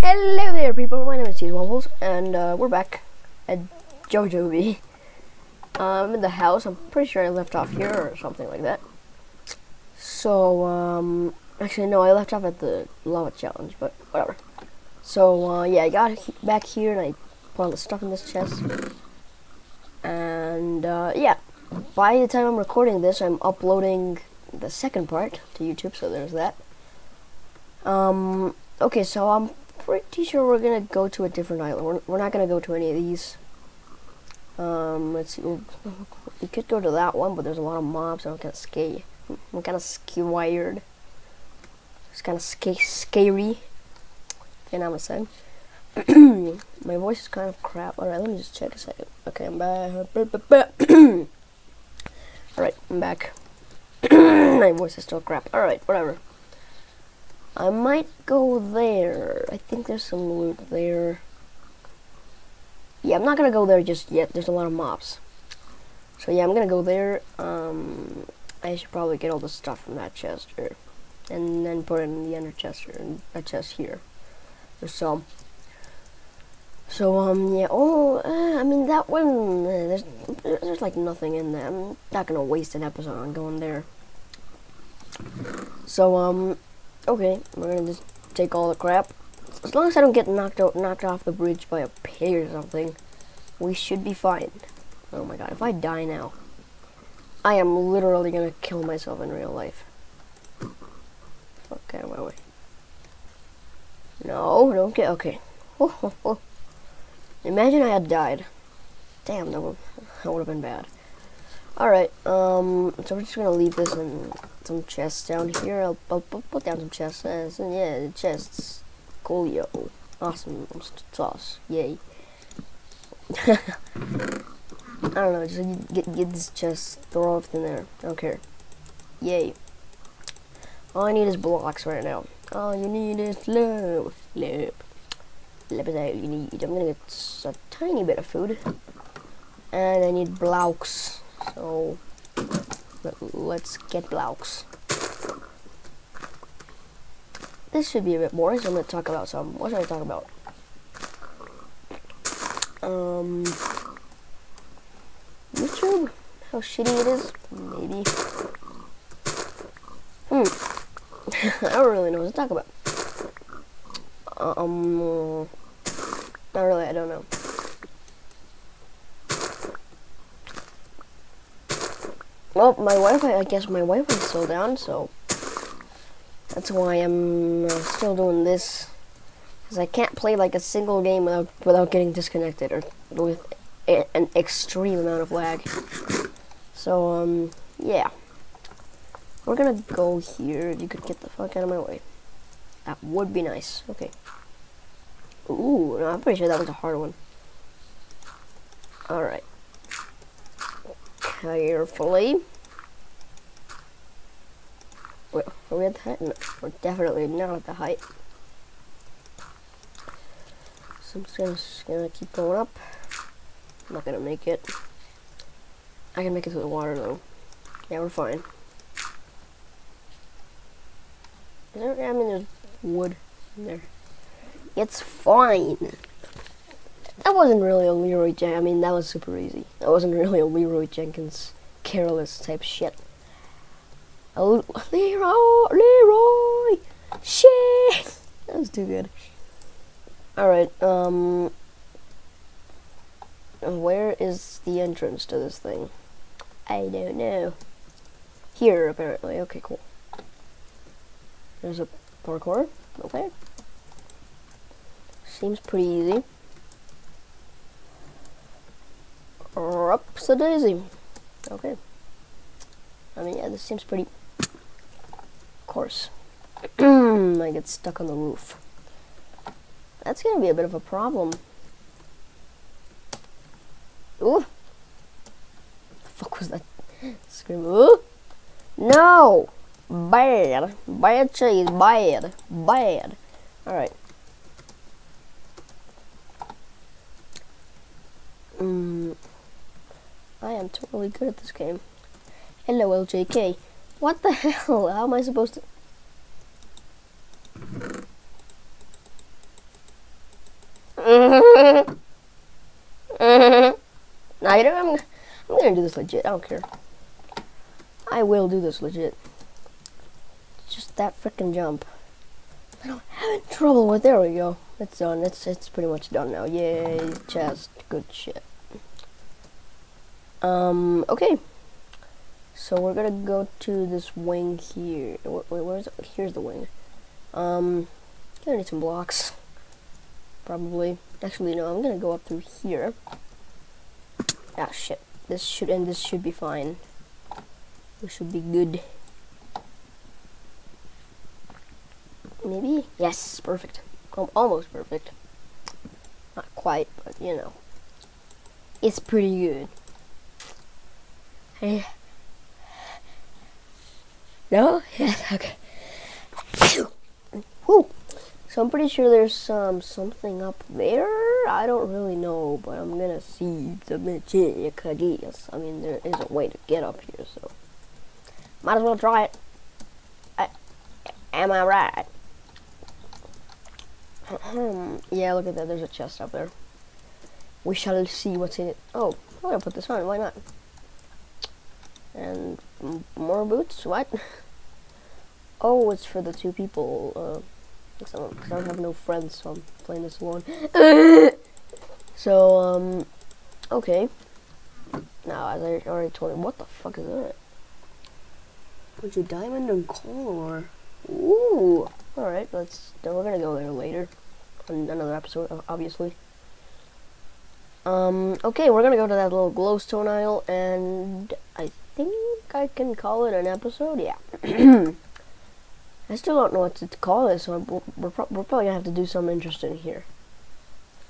Hello there, people. My name is Cheese Wafflez, and uh, we're back at JoJo Uh, I'm in the house. I'm pretty sure I left off here or something like that. So, um, actually, no, I left off at the lava challenge, but whatever. So, uh, yeah, I got back here and I put all the stuff in this chest. And, uh, yeah, by the time I'm recording this, I'm uploading the second part to YouTube, so there's that. Um, okay, so I'm pretty sure we're gonna go to a different island. We're, we're not gonna go to any of these. Um, let's see. We could go to that one, but there's a lot of mobs. I'm kind of scary. I'm kind of scared. It's kind of sca scary. Know I'm saying? My voice is kind of crap. Alright, let me just check a second. Okay, I'm back. Alright, I'm back. My voice is still crap. Alright, whatever. I might go there. I think there's some loot there. Yeah, I'm not gonna go there just yet. There's a lot of mobs. So yeah, I'm gonna go there. Um, I should probably get all the stuff from that chest here. And then put it in the under chest and a chest here. There's some. So, um, yeah, oh, uh, I mean, that one, uh, there's, there's like nothing in there. I'm not gonna waste an episode on going there. So, um, okay, we're gonna just take all the crap. As long as I don't get knocked out, knocked off the bridge by a pig or something, we should be fine. Oh my god, if I die now, I am literally gonna kill myself in real life. Fuck out of my way. No, don't get, okay. Imagine I had died. Damn, that would, that would have been bad. Alright, um, so we're just gonna leave this in some chests down here. I'll, I'll, I'll put down some chests. Uh, so yeah, the chests. Coolio. Awesome sauce. Yay. I don't know, just get, get this chest, throw everything there. I don't care. Yay. All I need is blocks right now. All you need is love. Love. Love is all you need. I'm gonna get a tiny bit of food. And I need blocks. So let's get blocks. This should be a bit boring, so I'm going to talk about some. What should I talk about? Um, YouTube? How shitty it is? Maybe. Hmm. I don't really know what to talk about. Um, not really, I don't know. Well, my Wi-Fi, I guess my Wi-Fi is still down, so that's why I'm uh, still doing this. Because I can't play like a single game without, without getting disconnected or with a, an extreme amount of lag. So, um, yeah. We're gonna go here. If you could get the fuck out of my way. That would be nice. Okay. Ooh, no, I'm pretty sure that was a hard one. Alright carefully. Wait, are we at the height? No, we're definitely not at the height. So I'm just gonna, just gonna keep going up. I'm not gonna make it. I can make it through the water though. Yeah, we're fine. Is there, I mean, there's wood in there. It's fine that wasn't really a Leroy Jen. I mean, that was super easy. That wasn't really a Leroy Jenkins careless type shit. Oh, Leroy, Leroy, shit. That was too good. All right. Um, where is the entrance to this thing? I don't know. Here, apparently. Okay, cool. There's a parkour. Okay. Seems pretty easy. Daisy. Okay. I mean, yeah, this seems pretty coarse. I get stuck on the roof. That's gonna be a bit of a problem. Ooh. The fuck was that? Scream. Ooh. No! Bad. Bad cheese. Bad. Bad. Alright. I am totally good at this game. Hello, LJK. What the hell? How am I supposed to... nah, you know, I'm, I'm gonna do this legit. I don't care. I will do this legit. Just that freaking jump. I don't have trouble with. There we go. It's done. It's it's pretty much done now. Yay, chest. Good shit. Um. Okay. So we're gonna go to this wing here. Wait, where's it? Here's the wing. Um. Gonna need some blocks. Probably. Actually, no. I'm gonna go up through here. Ah, shit. This should and this should be fine. We should be good. Maybe? Yes, perfect. almost perfect. Not quite, but you know. It's pretty good. Hey. No? Yes, okay. Whew. So I'm pretty sure there's um, something up there. I don't really know, but I'm gonna see the magic Yes, I mean, there is a way to get up here, so might as well try it. Am I right? yeah, look at that. There's a chest up there. We shall see what's in it. Oh, I'm gonna put this on. Why not? And more boots. What? oh, it's for the two people. Uh, because I don't have no friends, so I'm playing this alone. so, um, okay. Now, as I already told you, what the fuck is that? What's your diamond and core? Ooh. Alright, let's, then we're gonna go there later. On another episode, obviously. Um, okay, we're gonna go to that little glowstone aisle, and I think I can call it an episode, yeah. I still don't know what to call it, so we're, we're, pro we're probably gonna have to do something interesting here.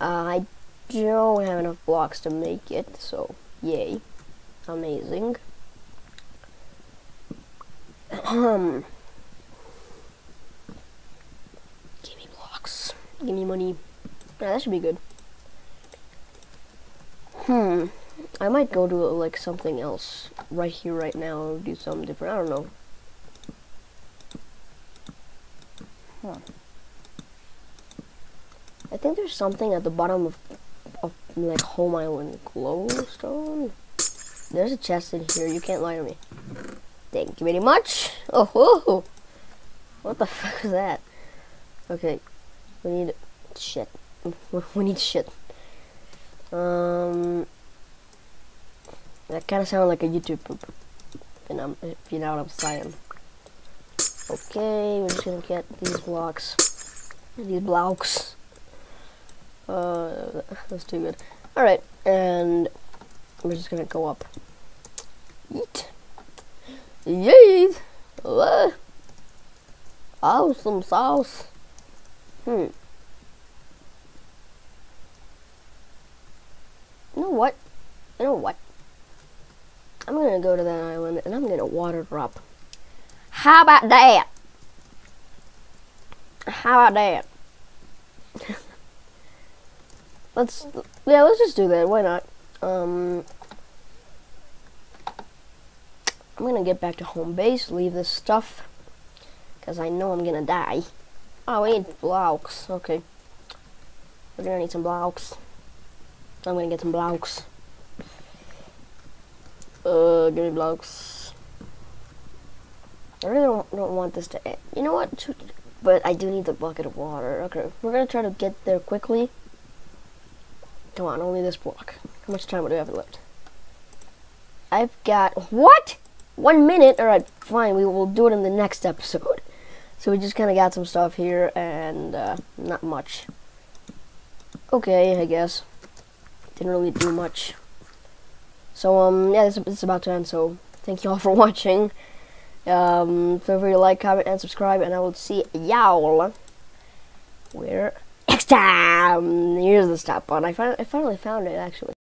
Uh, I don't have enough blocks to make it, so yay. Amazing. Um. Give me blocks. Give me money. Yeah, that should be good. Hmm. I might go to like something else right here, right now, do something different. I don't know. Huh. I think there's something at the bottom of, of like Home Island glowstone. There's a chest in here. You can't lie to me. Thank you very much. Oh, whoa. what the fuck is that? Okay, we need shit. We need shit. Um, that kind of sounded like a YouTube poop. And I'm, if you know what I'm saying. Okay, we're just gonna get these blocks. These blocks. Uh, that's too good. Alright, and we're just gonna go up. Eat. Yeet! Uh, awesome sauce. Hmm. You know what? You know what? I'm gonna go to that island and I'm gonna water drop. How about that? How about that? let's yeah, let's just do that. Why not? Um, I'm gonna get back to home base, leave this stuff, because I know I'm gonna die. Oh, we need blocks. Okay. We're gonna need some blocks. I'm gonna get some blocks. Uh, give me blocks. I really don't, don't want this to end. You know what? But I do need the bucket of water. Okay, we're gonna try to get there quickly. Come on, only this block. How much time do I have left? I've got what? One minute. All right, fine. We will do it in the next episode. So we just kind of got some stuff here and uh, not much. Okay, I guess. Didn't really do much. So um, yeah, this is about to end. So thank you all for watching. Um, feel free to like, comment, and subscribe, and I will see y'all where next time. Here's the stop button. I, fin I finally found it, actually.